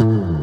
Mm.